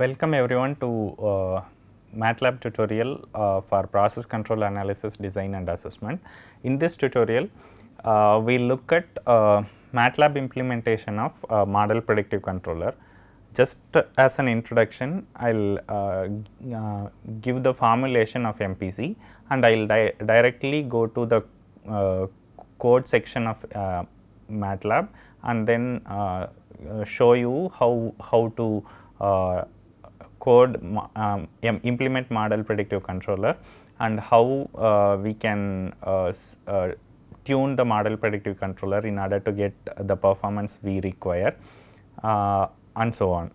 Welcome everyone to uh, MATLAB tutorial uh, for process control analysis design and assessment. In this tutorial, uh, we look at uh, MATLAB implementation of uh, model predictive controller. Just as an introduction, I will uh, give the formulation of MPC and I will di- directly go to the code section of MATLAB and then show you how, how to code um, implement model predictive controller and how uh, we can uh, uh, tune the model predictive controller in order to get the performance we require and so on.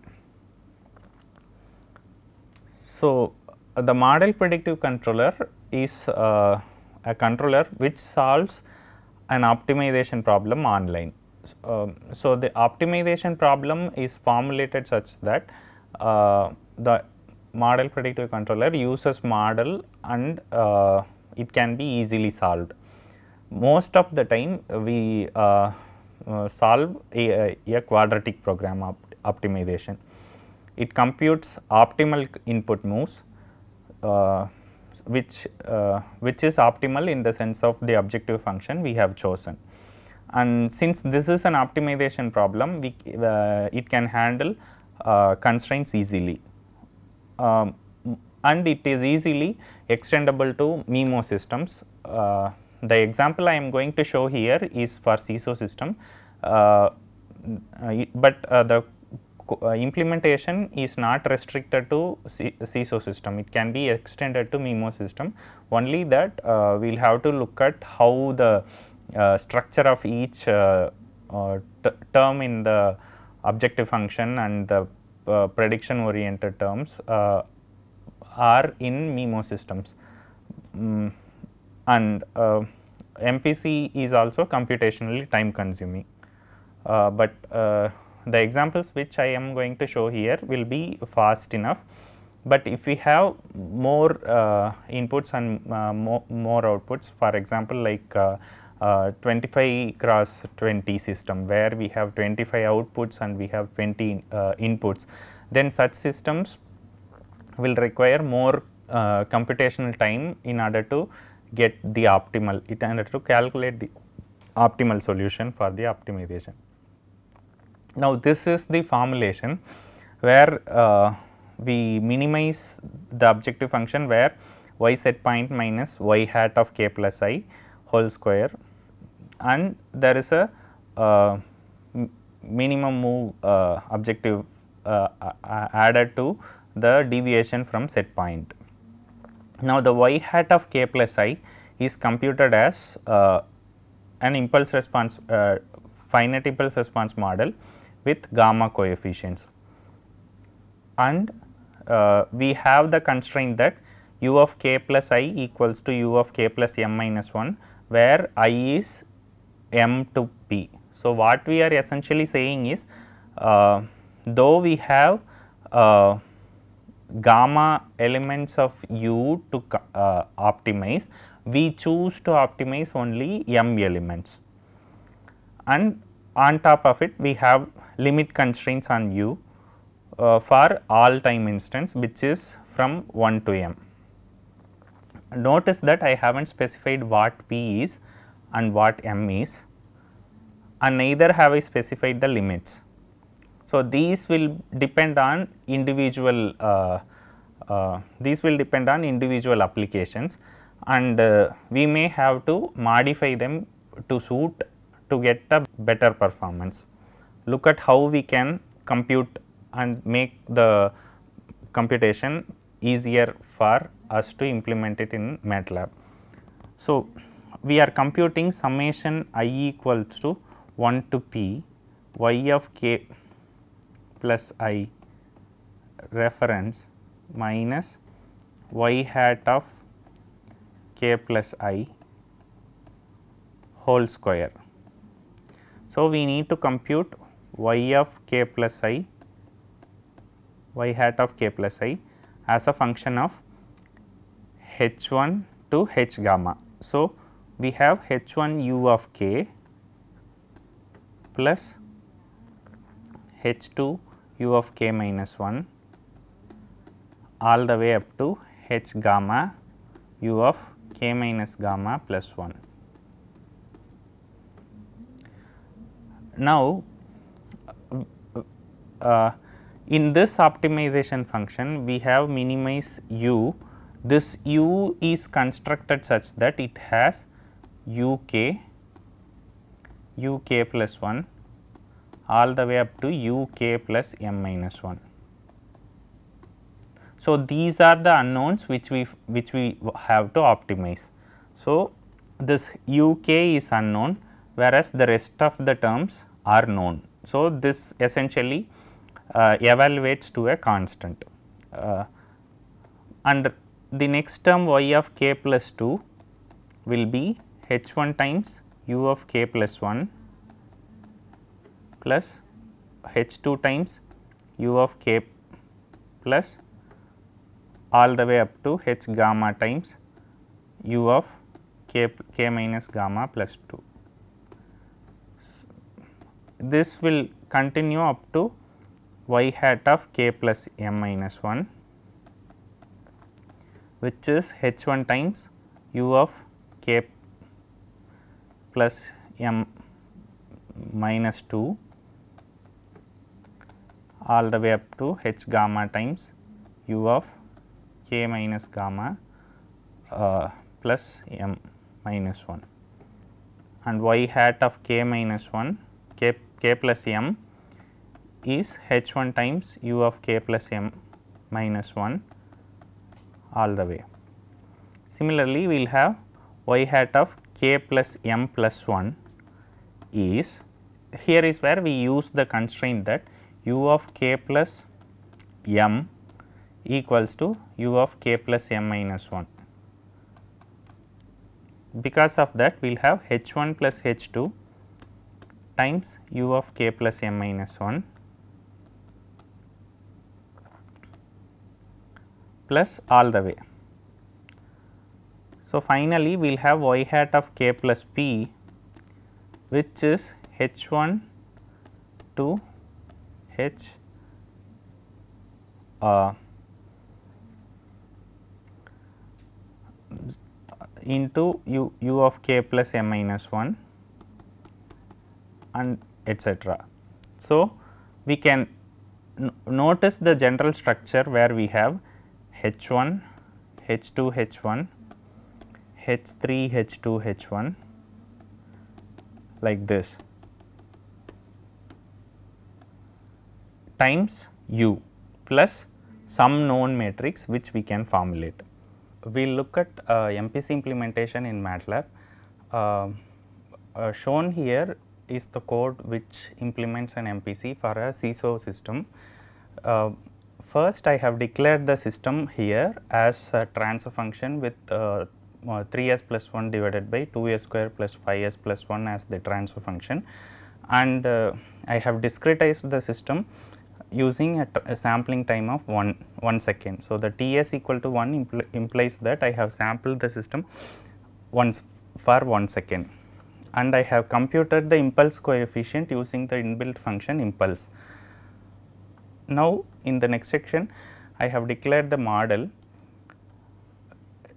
So, the model predictive controller is uh, a controller which solves an optimization problem online. S- um, so, the optimization problem is formulated such that uh, the model predictive controller uses model and uh, it can be easily solved. Most of the time we uh, uh, solve a, a quadratic program opt- optimization. It computes optimal input moves uh, which uh, which is optimal in the sense of the objective function we have chosen. And since this is an optimization problem, we uh, it can handle constraints easily. Um, and it is easily extendable to MIMO systems. Uh, the example I am going to show here is for SISO system, uh, uh, but uh, the uh, implementation is not restricted to SISO system. It can be extended to MIMO system. Only that we will have to look at how the structure of each term in the objective function and the uh, prediction oriented terms uh, are in MIMO systems. Mm, and uh, MPC is also computationally time consuming. Uh, but uh, the examples which I am going to show here will be fast enough. But if we have more inputs and more outputs, for example, like uh, uh, 25 cross 20 system where we have 25 outputs and we have 20 uh, inputs, then such systems will require more uh, computational time in order to get the optimal, in order to calculate the optimal solution for the optimization. Now, this is the formulation where uh, we minimize the objective function where y set point minus y hat of k plus i whole square and there is a uh, minimum move uh, objective uh, added to the deviation from set point. Now, the y hat of k plus i is computed as uh, an impulse response uh, finite impulse response model with gamma coefficients and uh, we have the constraint that u of k plus i equals to u of k plus m minus 1 where i is m to p. So, what we are essentially saying is uh, though we have uh, gamma elements of u to uh, optimize, we choose to optimize only m elements and on top of it we have limit constraints on u uh, for all time instance which is from 1 to m. Notice that I have not specified what p is and what m is and neither have I specified the limits. So, these will depend on individual uh, uh, these will depend on individual applications and uh, we may have to modify them to suit to get a better performance. Look at how we can compute and make the computation easier for us to implement it in MATLAB. So, we are computing summation i equals to 1 to p y of k plus i reference minus y hat of k plus i whole square. So, we need to compute y of k plus i y hat of k plus i as a function of h 1 to h gamma. So, we have h 1 u of k plus h 2 u of k minus 1 all the way up to h gamma u of k minus gamma plus 1. Now, uh, in this optimization function we have minimize u, this u is constructed such that it has u k, u k plus 1 all the way up to u k plus m minus 1. So, these are the unknowns which we which we have to optimize. So, this u k is unknown whereas the rest of the terms are known. So, this essentially uh, evaluates to a constant uh, and the next term y of k plus 2 will be h 1 times u of k plus 1 plus h 2 times u of k plus all the way up to h gamma times u of k, k minus gamma plus 2. This will continue up to y hat of k plus m minus 1 which is h 1 times u of k plus m minus 2 all the way up to h gamma times u of k minus gamma uh, plus m minus 1 and y hat of k minus 1 k, k plus m is h 1 times u of k plus m minus 1 all the way. Similarly, we will have y hat of k plus m plus 1 is here is where we use the constraint that u of k plus m equals to u of k plus m minus 1. Because of that we will have h 1 plus h 2 times u of k plus m minus 1 plus all the way. So, finally, we will have y hat of k plus p which is h 1 to h uh, into u, u of k plus m minus 1 and etcetera. So, we can notice the general structure where we have h 1, h 2 h 1, h 3 h 2 h 1 like this times u plus some known matrix which we can formulate. We will look at uh, MPC implementation in MATLAB. Uh, uh, shown here is the code which implements an MPC for a SISO system. Uh, first I have declared the system here as a transfer function with uh, 3s plus 1 divided by 2s square plus 5s plus 1 as the transfer function and uh, I have discretized the system using a, a, sampling time of 1, 1 second. So, the Ts equal to 1 impl implies that I have sampled the system once for 1 second and I have computed the impulse coefficient using the inbuilt function impulse. Now, in the next section I have declared the model.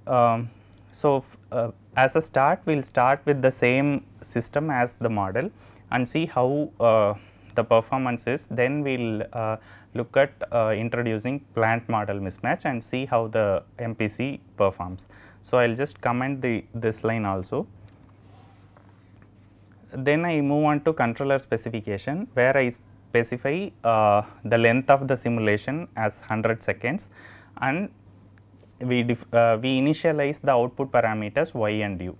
Um, so, uh, as a start we will start with the same system as the model and see how uh, the performance is then we will uh, look at uh, introducing plant model mismatch and see how the MPC performs. So, I will just comment the this line also. Then I move on to controller specification where I specify uh, the length of the simulation as 100 seconds and we, uh, we initialize the output parameters y and u.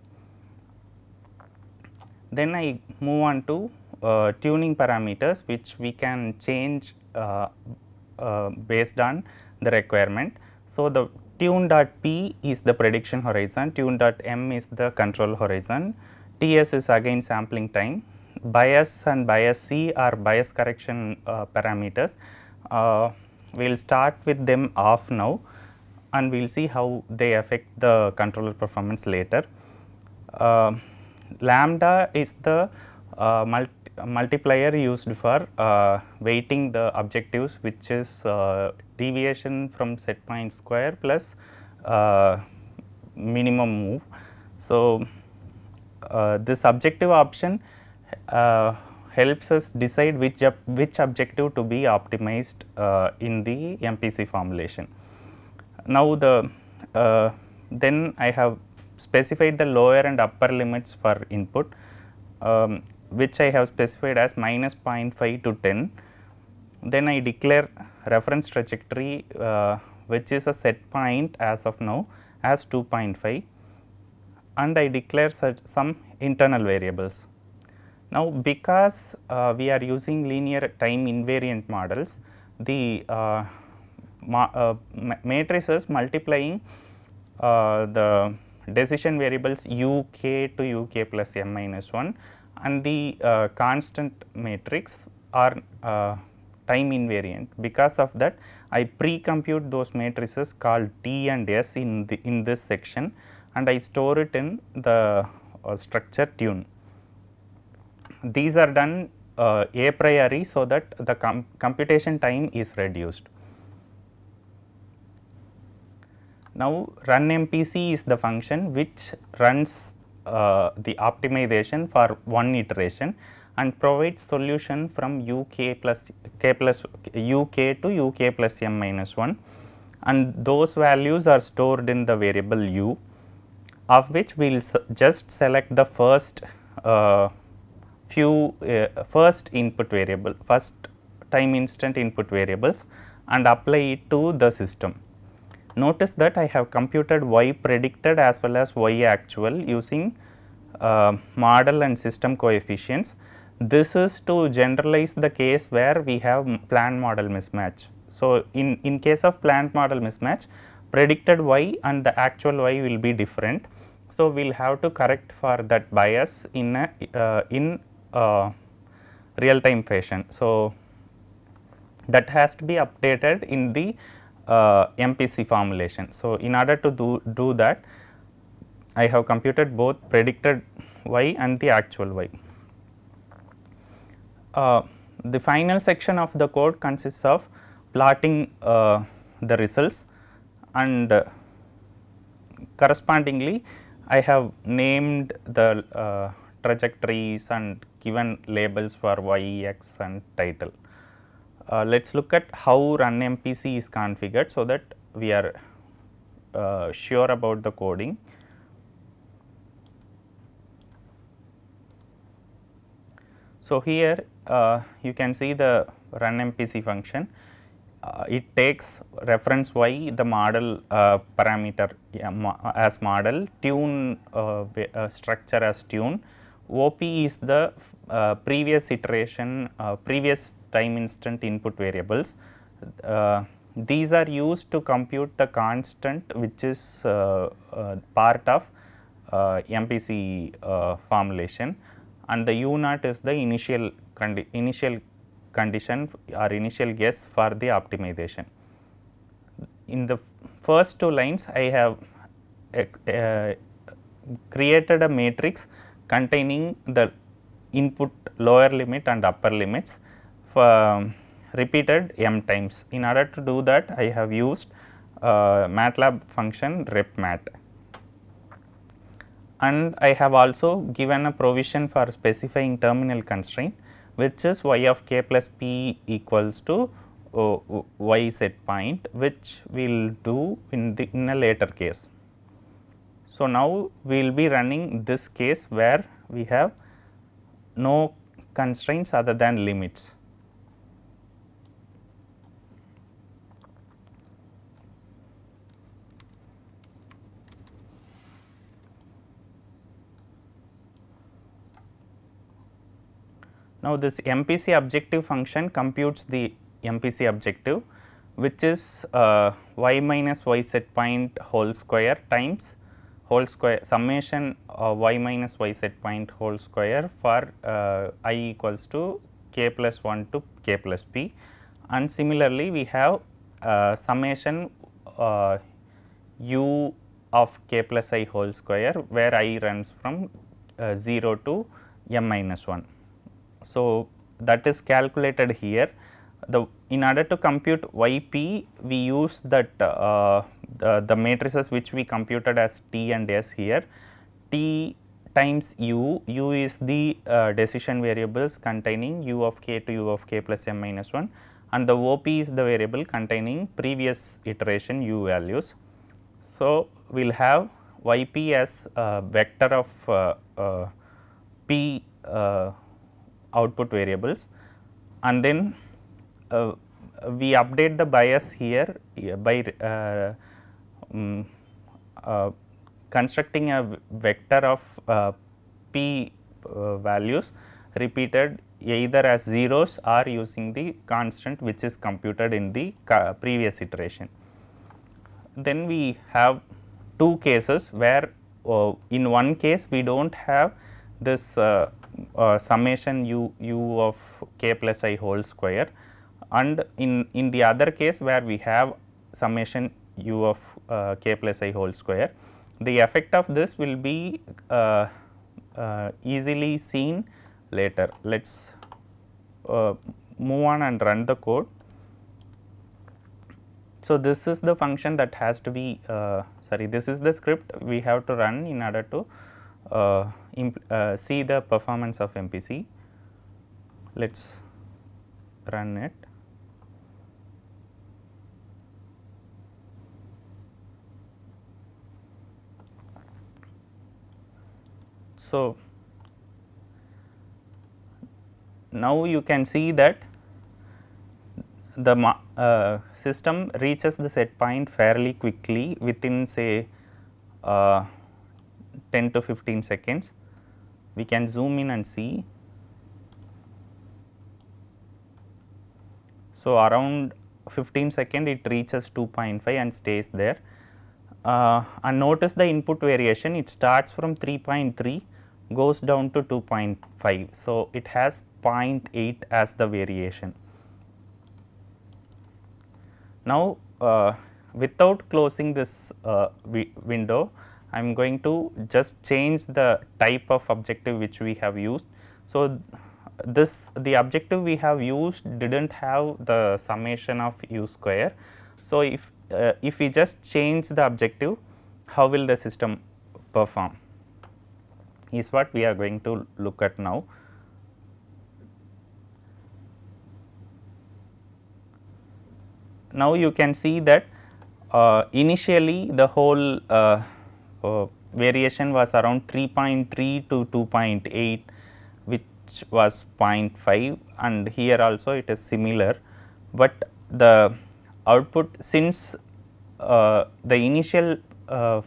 Then I move on to uh, tuning parameters which we can change uh, uh, based on the requirement. So, the tune dot p is the prediction horizon, tune dot m is the control horizon, Ts is again sampling time, bias and bias C are bias correction uh, parameters. Uh, we will start with them off now and we will see how they affect the controller performance later. Uh, lambda is the multi multiplier used for uh, weighting the objectives which is uh, deviation from set point square plus uh, minimum move. So, this objective option uh, helps us decide which, which objective to be optimized uh, in the MPC formulation. Now, the uh, then I have specified the lower and upper limits for input um, which I have specified as minus 0.5 to 10. Then I declare reference trajectory uh, which is a set point as of now as 2.5 and I declare such some internal variables. Now, because uh, we are using linear time invariant models, the uh, ma uh, matrices multiplying uh, the decision variables u k to u k plus m minus 1 and the uh, constant matrix are uh, time invariant. Because of that, I pre-compute those matrices called T and S in the in this section and I store it in the structure tune. These are done uh, a priori so that the com computation time is reduced. Now, run MPC is the function which runs uh, the optimization for one iteration and provides solution from uk plus k plus uk to uk plus m minus 1 and those values are stored in the variable u of which we will just select the first uh, few uh, first input variable first time instant input variables and apply it to the system. Notice that I have computed y predicted as well as y actual using uh, model and system coefficients. This is to generalize the case where we have plant model mismatch. So, in, in case of plant model mismatch predicted y and the actual y will be different. So, we will have to correct for that bias in a uh, in uh, real time fashion. So, that has to be updated in the uh, MPC formulation. So, in order to do, do that I have computed both predicted y and the actual y. Uh, the final section of the code consists of plotting uh, the results and uh, correspondingly I have named the uh, trajectories and given labels for y, x and title. Uh, let us look at how run MPC is configured so that we are uh, sure about the coding. So, here uh, you can see the run MPC function. Uh, it takes reference y the model uh, parameter as model, tune uh, structure as tune, OP is the uh, previous iteration, uh, previous time instant input variables. Uh, these are used to compute the constant which is uh, part of MPC formulation and the u naught is the initial condi initial condition or initial guess for the optimization. In the first two lines I have uh, created a matrix containing the input lower limit and upper limits for um, repeated m times. In order to do that I have used uh, MATLAB function repmat and I have also given a provision for specifying terminal constraint which is y of k plus p equals to uh, y set point which we will do in the in a later case. So, now we will be running this case where we have no constraints other than limits. Now, this MPC objective function computes the MPC objective which is uh, y minus y set point whole square times whole square summation uh, y minus y set point whole square for uh, i equals to k plus 1 to k plus p and similarly we have uh, summation uh, u of k plus i whole square where i runs from uh, 0 to m minus 1. So, that is calculated here the in order to compute yp we use that uh, the, the matrices which we computed as t and s here t times u, u is the uh, decision variables containing u of k to u of k plus m minus 1 and the op is the variable containing previous iteration u values. So, we will have yp as a vector of uh, uh, p uh, output variables and then uh, we update the bias here by um, uh, constructing a vector of uh, p uh, values repeated either as zeros or using the constant which is computed in the previous iteration. Then we have two cases where uh, in one case we do not have this uh, uh, summation u, u of k plus i whole square and in, in the other case where we have summation u of uh, k plus i whole square. The effect of this will be uh, uh, easily seen later. Let us uh, move on and run the code. So, this is the function that has to be uh, sorry this is the script we have to run in order to uh, see the performance of MPC. Let us run it. So, now you can see that the uh, system reaches the set point fairly quickly within say uh, 10 to 15 seconds. We can zoom in and see. So, around 15 second it reaches 2.5 and stays there. Uh, and notice the input variation it starts from 3.3 goes down to 2.5. So, it has 0.8 as the variation. Now, uh, without closing this uh, window, I am going to just change the type of objective which we have used. So, this the objective we have used did not have the summation of u square. So, if uh, if we just change the objective, how will the system perform? Is what we are going to look at now. Now, you can see that uh, initially the whole uh, uh, variation was around 3.3 to 2.8 which was 0.5 and here also it is similar, but the output since uh, the initial uh,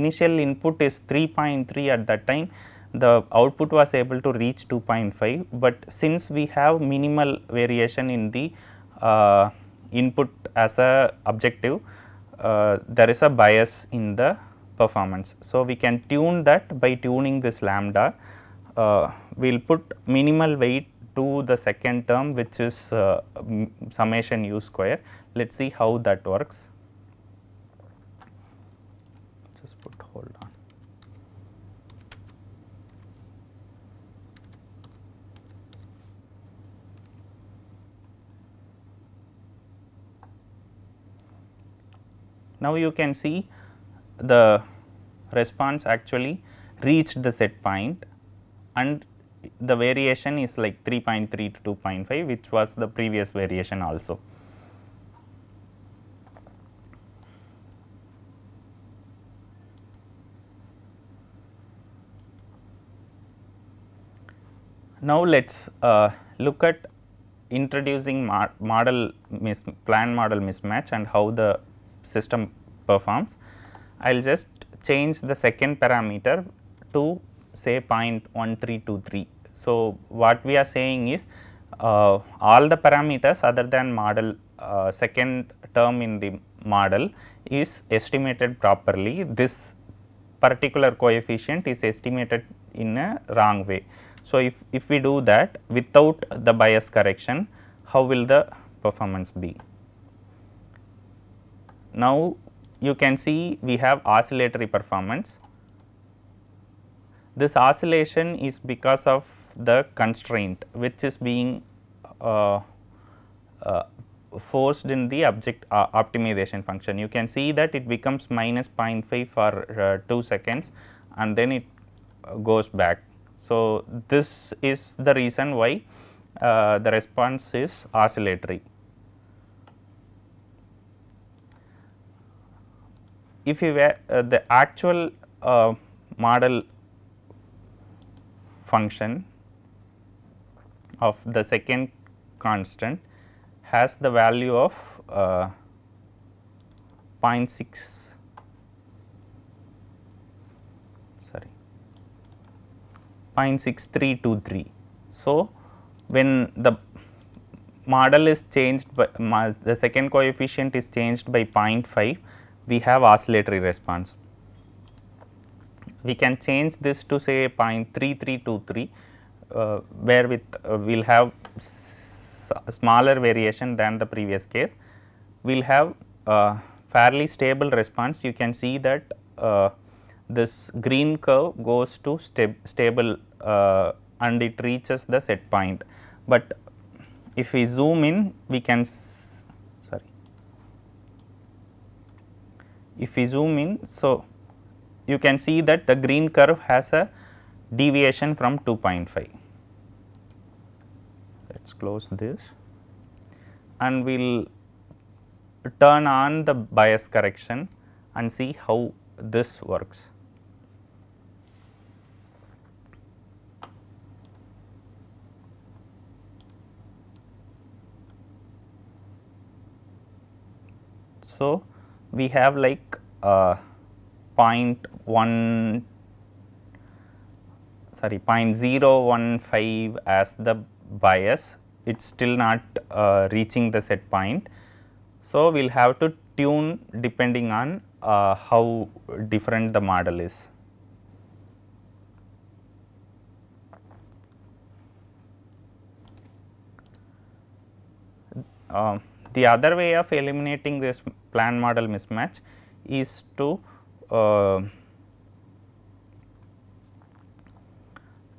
initial input is 3.3 at that time the output was able to reach 2.5, but since we have minimal variation in the uh, input as a objective uh, there is a bias in the performance. So, we can tune that by tuning this lambda uh, we will put minimal weight to the second term which is uh, summation u square. Let us see how that works. hold on. Now, you can see the response actually reached the set point and the variation is like 3.3 to 2.5 which was the previous variation also. Now, let us uh, look at introducing model plant model mismatch and how the system performs. I will just change the second parameter to say 0.1323. So, what we are saying is uh, all the parameters other than model uh, second term in the model is estimated properly. This particular coefficient is estimated in a wrong way. So, if, if we do that without the bias correction, how will the performance be? Now, you can see we have oscillatory performance. This oscillation is because of the constraint which is being uh, uh, forced in the object uh, optimization function. You can see that it becomes minus 0.5 for uh, 2 seconds and then it uh, goes back. So, this is the reason why uh, the response is oscillatory. If you were uh, the actual uh, model function of the second constant has the value of uh, 0.6 sorry 0.6323. So, when the model is changed by the second coefficient is changed by 0.5 we have oscillatory response. We can change this to say 0.3323 uh, where with uh, we will have smaller variation than the previous case. We will have uh, fairly stable response. You can see that uh, this green curve goes to sta stable uh, and it reaches the set point. But if we zoom in, we can sorry. If we zoom in, so you can see that the green curve has a deviation from 2.5 let us close this and we will turn on the bias correction and see how this works. So, we have like uh, 0.1 sorry 0.015 as the bias it is still not uh, reaching the set point. So, we will have to tune depending on uh, how different the model is. Uh, the other way of eliminating this plant model mismatch is to uh,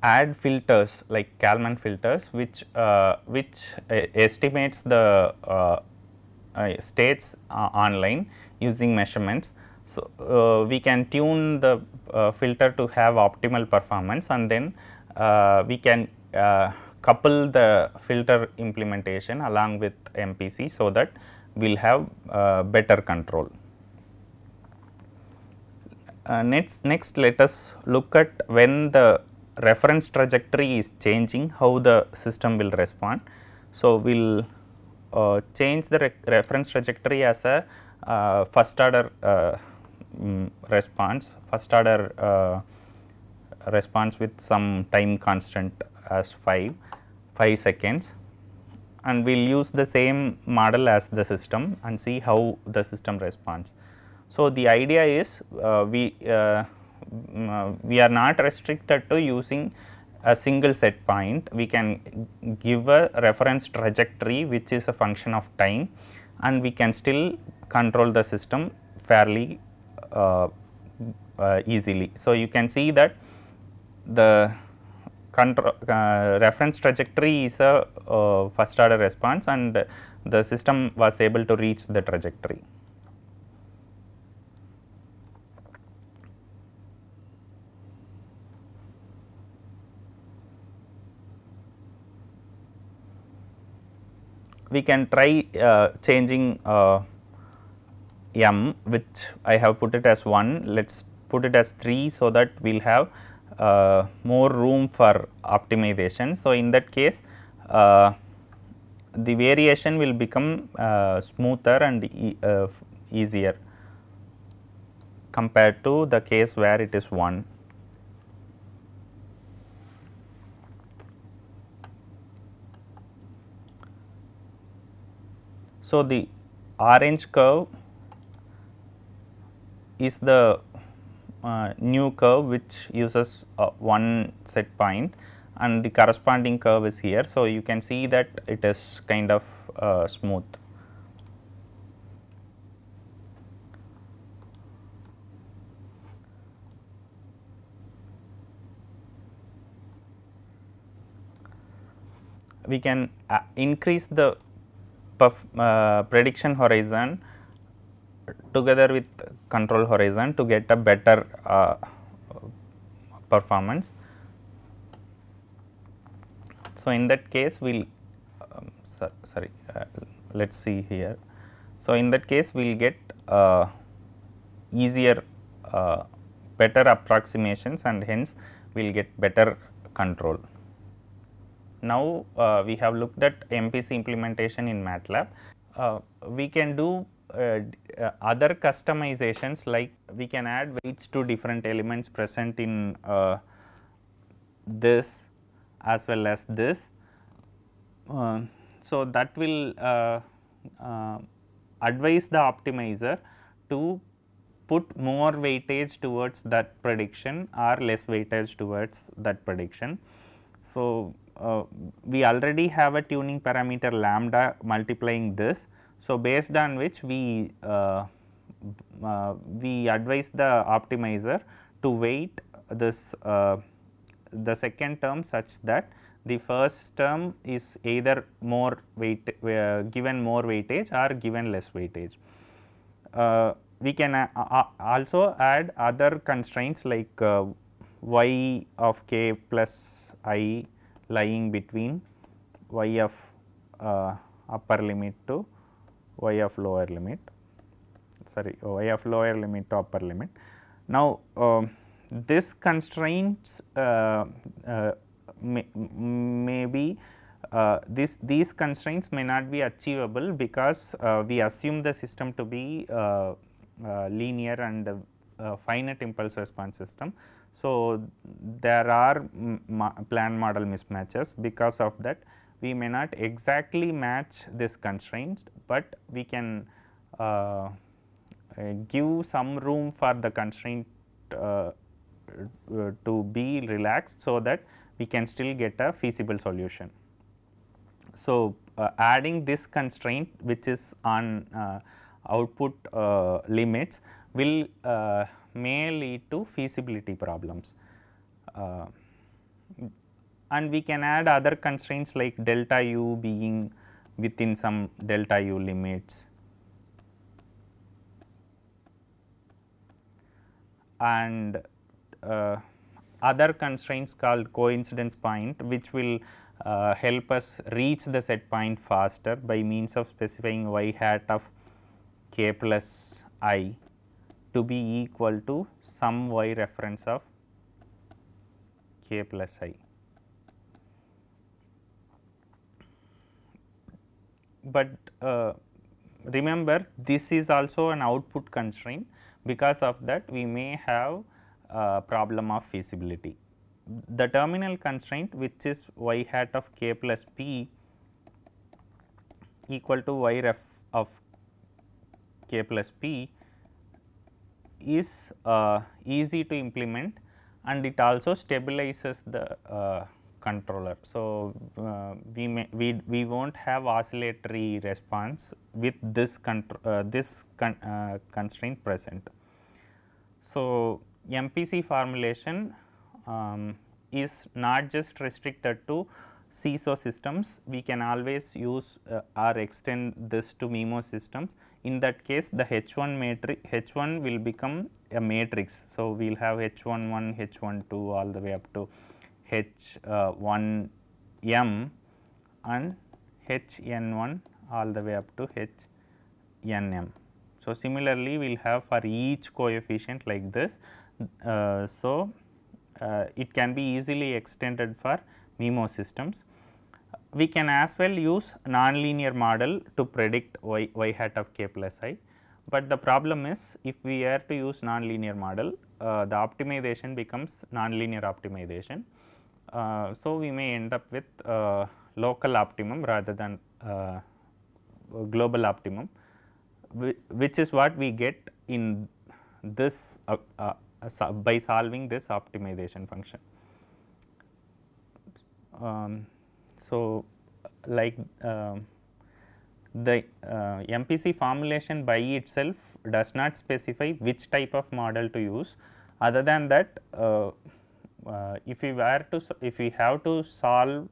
add filters like Kalman filters which uh, which uh, estimates the uh, uh states online using measurements. So, we can tune the filter to have optimal performance and then we can couple the filter implementation along with MPC so that will have better control. next, next let us look at when the reference trajectory is changing, how the system will respond. So, we will uh, change the re reference trajectory as a uh, first order uh, mm, response, first order uh, response with some time constant as 5, 5 seconds and we will use the same model as the system and see how the system responds. So, the idea is uh, we uh, uh, we are not restricted to using a single set point, we can give a reference trajectory which is a function of time and we can still control the system fairly uh, uh, easily. So, you can see that the control, uh, reference trajectory is a uh, first order response and the system was able to reach the trajectory. we can try uh, changing uh, m which I have put it as 1, let us put it as 3 so that we will have uh, more room for optimization. So, in that case uh, the variation will become uh, smoother and e uh, easier compared to the case where it is 1. So, the orange curve is the uh, new curve which uses uh, one set point and the corresponding curve is here. So, you can see that it is kind of uh, smooth. We can uh, increase the uh, prediction horizon together with control horizon to get a better uh, performance. So, in that case we will um, so, sorry uh, let us see here. So, in that case we will get uh, easier uh, better approximations and hence we will get better control. Now, uh, we have looked at MPC implementation in MATLAB. Uh, we can do uh, uh, other customizations like we can add weights to different elements present in uh, this as well as this. Uh, so, that will uh, uh, advise the optimizer to put more weightage towards that prediction or less weightage towards that prediction. So, uh, we already have a tuning parameter lambda multiplying this. So, based on which we uh, uh, we advise the optimizer to weight this uh, the second term such that the first term is either more weight uh, given more weightage or given less weightage. Uh, we can also add other constraints like y of k plus i lying between y of uh, upper limit to y of lower limit sorry y of lower limit to upper limit. Now, uh, this constraints uh, uh may, may be uh, this these constraints may not be achievable because uh, we assume the system to be linear and finite impulse response system. So, there are plant model mismatches because of that we may not exactly match this constraint, but we can uh, give some room for the constraint uh, to be relaxed, so that we can still get a feasible solution. So, uh, adding this constraint which is on uh, output uh, limits will uh, may lead to feasibility problems. And we can add other constraints like delta u being within some delta u limits and uh, other constraints called coincidence point which will uh, help us reach the set point faster by means of specifying y hat of k plus i to be equal to some y reference of k plus i. But uh, remember this is also an output constraint because of that we may have a problem of feasibility. The terminal constraint which is y hat of k plus p equal to y ref of k plus p is uh, easy to implement and it also stabilizes the uh, controller. So, uh, we may we, we not have oscillatory response with this uh, this con uh, constraint present. So, MPC formulation um, is not just restricted to SISO systems, we can always use uh, or extend this to MIMO systems in that case the H1 matrix H1 will become a matrix. So, we will have H11, H12 all the way up to H1m and Hn1 all the way up to Hnm. So, similarly we will have for each coefficient like this. Uh, so, uh, it can be easily extended for MIMO systems we can as well use nonlinear model to predict y, y hat of k plus i. But the problem is if we are to use nonlinear model, uh, the optimization becomes nonlinear optimization. Uh, so, we may end up with uh, local optimum rather than uh, global optimum, which is what we get in this uh, uh, by solving this optimization function. Um, so, like uh, the MPC formulation by itself does not specify which type of model to use other than that uh, if we were to if we have to solve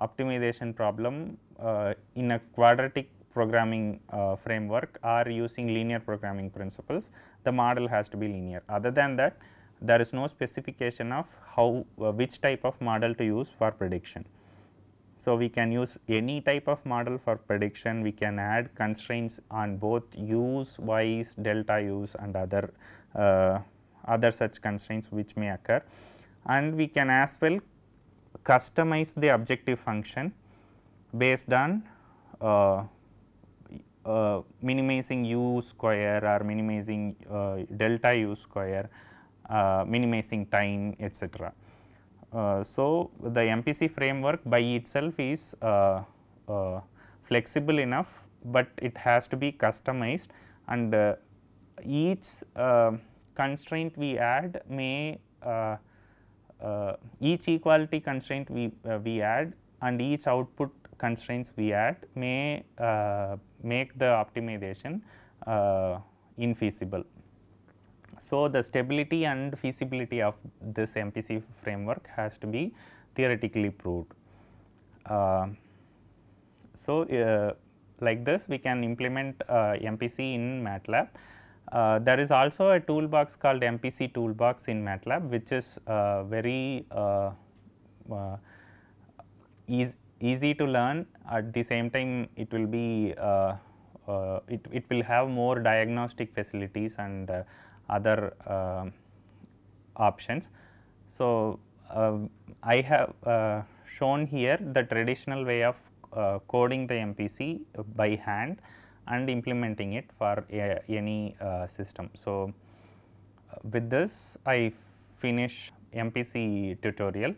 optimization problem uh, in a quadratic programming uh, framework are using linear programming principles, the model has to be linear. Other than that, there is no specification of how uh, which type of model to use for prediction. So, we can use any type of model for prediction, we can add constraints on both u's, y's, delta u's and other uh, other such constraints which may occur and we can as well customize the objective function based on uh, uh, minimizing u square or minimizing uh, delta u square, uh, minimizing time etc. Uh, so, the MPC framework by itself is uh, flexible enough, but it has to be customized and each constraint we add may each equality constraint we, we add and each output constraints we add may uh, make the optimization uh, infeasible. So, the stability and feasibility of this MPC framework has to be theoretically proved. Uh, so, uh, like this we can implement uh, MPC in MATLAB. Uh, there is also a toolbox called MPC toolbox in MATLAB which is very easy easy to learn at the same time it will be uh, uh, it, it will have more diagnostic facilities and uh, other options. So, I have shown here the traditional way of coding the MPC by hand and implementing it for a, any uh, system. So, uh, with this I finish MPC tutorial.